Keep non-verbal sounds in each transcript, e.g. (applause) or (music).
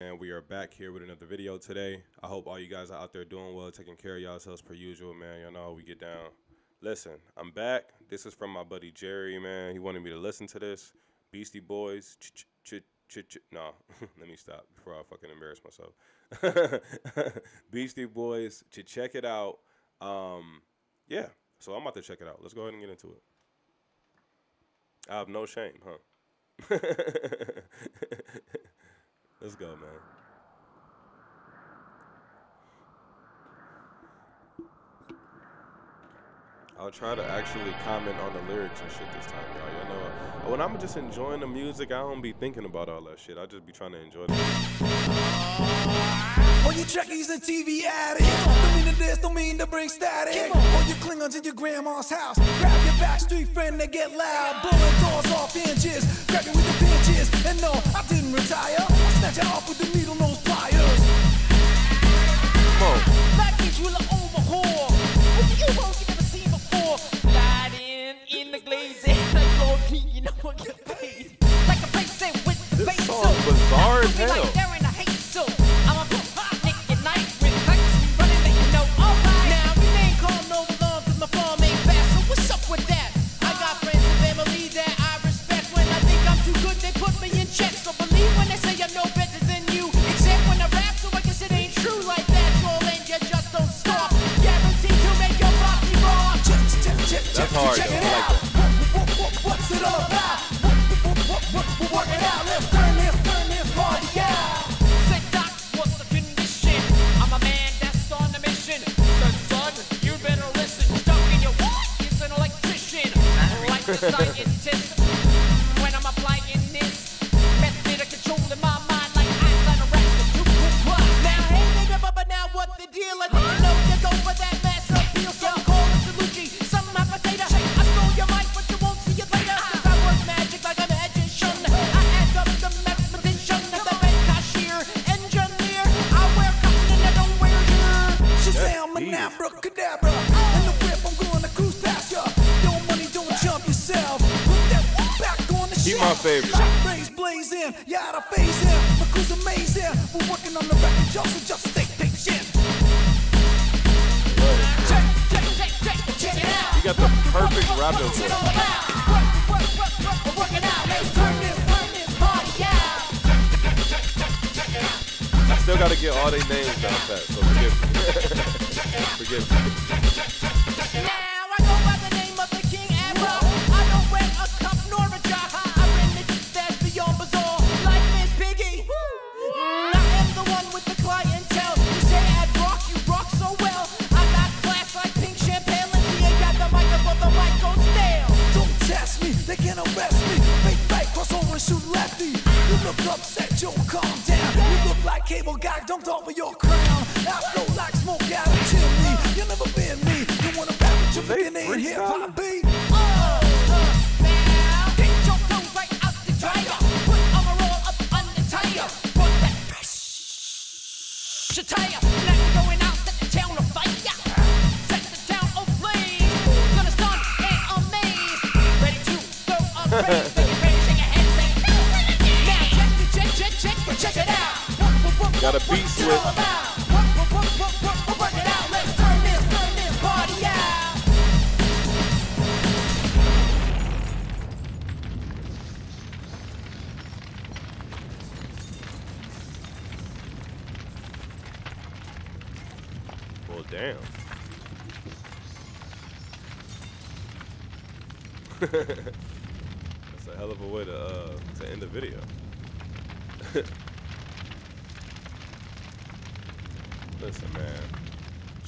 And we are back here with another video today. I hope all you guys are out there doing well, taking care of yourselves per usual, man. Y'all know how we get down. Listen, I'm back. This is from my buddy Jerry, man. He wanted me to listen to this. Beastie Boys. No, (laughs) let me stop before I fucking embarrass myself. (laughs) Beastie Boys. To check it out. Um, yeah. So I'm about to check it out. Let's go ahead and get into it. I have no shame, huh? (laughs) Let's go, man. I'll try to actually comment on the lyrics and shit this time, y'all. Y'all know, when I'm just enjoying the music, I don't be thinking about all that shit. I just be trying to enjoy the All you trekkies and TV addicts. Don't mean to this, don't mean to bring static. All you Klingons in your grandma's house. Grab your backstreet friend, they get loud. Blowing doors off inches. Grab me with the pinches And no, I didn't retire what's the condition? I'm a man that's on a mission. You better listen. In your an electrician. Scientist. When I'm applying this method of controlling my mind like. Now, hey, nigga, but, now what the deal? He my favorite. Shot rays blazing, you out of phase in. My crew's amazing. We're working on the record, y'all, so just stay patient. Check, check, check, check, check it out. You got the perfect. I still got to get all their names down pat, so forgive me. (laughs) forgive me. Don't test me, they can arrest me. Fake right, cross over and shoot lefty. You look upset, Joe, calm down. You look like cable guy dumped over your crown. I flow like smoke out of chimney. You never been me. You wanna rap with your They beginning in hip hop beat? Oh, Got a beat switch. damn. (laughs) A hell of a way to uh, to end the video. (laughs) Listen, man.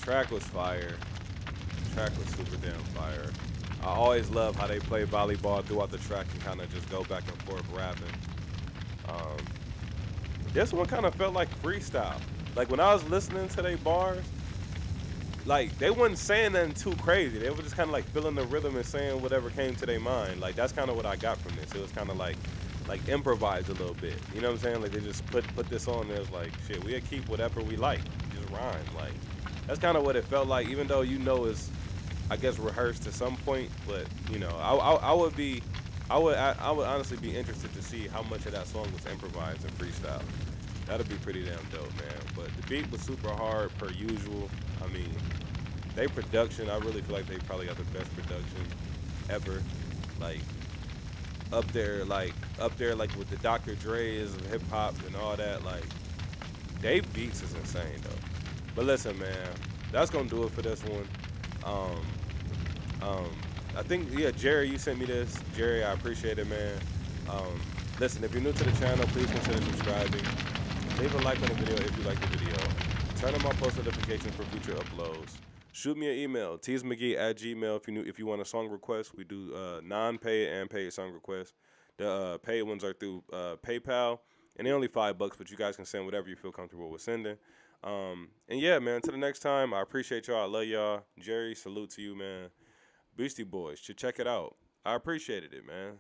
Track was fire. Track was super damn fire. I always love how they play volleyball throughout the track and kind of just go back and forth rapping. Um, this one kind of felt like freestyle. Like when I was listening to their bars, like they wasn't saying nothing too crazy. They were just kind of like feeling the rhythm and saying whatever came to their mind. Like that's kind of what I got from this. It was kind of like like improvised a little bit. You know what I'm saying? Like they just put put this on there. It's like shit. We'll keep whatever we like. Just rhyme. Like that's kind of what it felt like. Even though you know it's I guess rehearsed to some point, but you know I I, I would be I would I, I would honestly be interested to see how much of that song was improvised and freestyle. That'd be pretty damn dope, man. But the beat was super hard per usual. I mean, they production, I really feel like they probably got the best production ever. Like up there, like up there, like with the Dr. Dre's of hip hop and all that. Like Dave Beats is insane though. But listen, man, that's gonna do it for this one. Um, um, I think yeah, Jerry, you sent me this. Jerry, I appreciate it, man. Um, listen, if you're new to the channel, please consider subscribing. Leave a like on the video if you like the video. Turn on my post notifications for future uploads. Shoot me an email, TeezMcGee at gmail if you if you want a song request. We do uh, non-paid and paid song requests. The uh, paid ones are through uh, PayPal, and they're only five bucks, but you guys can send whatever you feel comfortable with sending. Um, and yeah, man, until the next time, I appreciate y'all. I love y'all. Jerry, salute to you, man. Beastie Boys, should check it out. I appreciated it, man.